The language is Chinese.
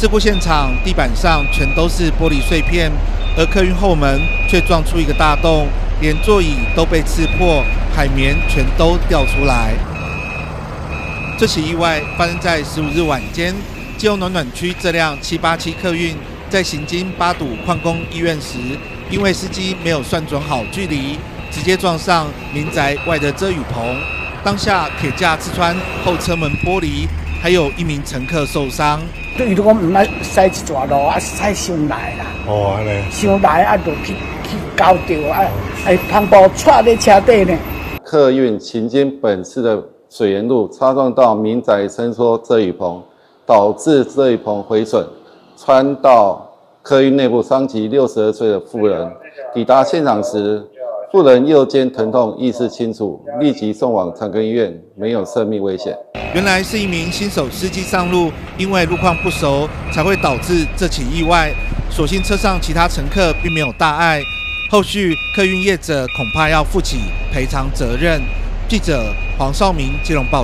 事故现场地板上全都是玻璃碎片，而客运后门却撞出一个大洞，连座椅都被刺破，海绵全都掉出来。这起意外发生在十五日晚间，基隆暖暖区这辆七八七客运在行经八堵矿工医院时，因为司机没有算准好距离，直接撞上民宅外的遮雨棚，当下铁架刺穿后车门玻璃，还有一名乘客受伤。对，如果唔爱驶一段路啊，驶上来啦。哦，安尼。上来啊，就去去交掉啊，哎，旁部踹在车底呢。客运行经本次的。水源路擦撞到民宅伸缩遮雨棚，导致遮雨棚毁损，穿到客运内部，伤及六十二岁的妇人。抵达现场时，妇人右肩疼痛，意识清楚，立即送往长庚医院，没有生命危险。原来是一名新手司机上路，因为路况不熟，才会导致这起意外。所幸车上其他乘客并没有大碍，后续客运业者恐怕要负起赔偿责任。记者黄少明、金融报。